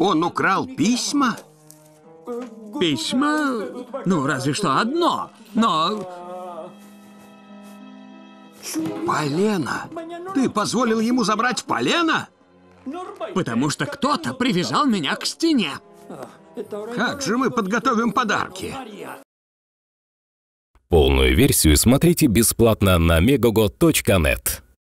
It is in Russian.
Он украл письма? Письма? Ну, разве что одно. Но Полено? Ты позволил ему забрать полено? потому что кто-то привязал меня к стене. Как же мы подготовим подарки? Полную версию смотрите бесплатно на megogo.net.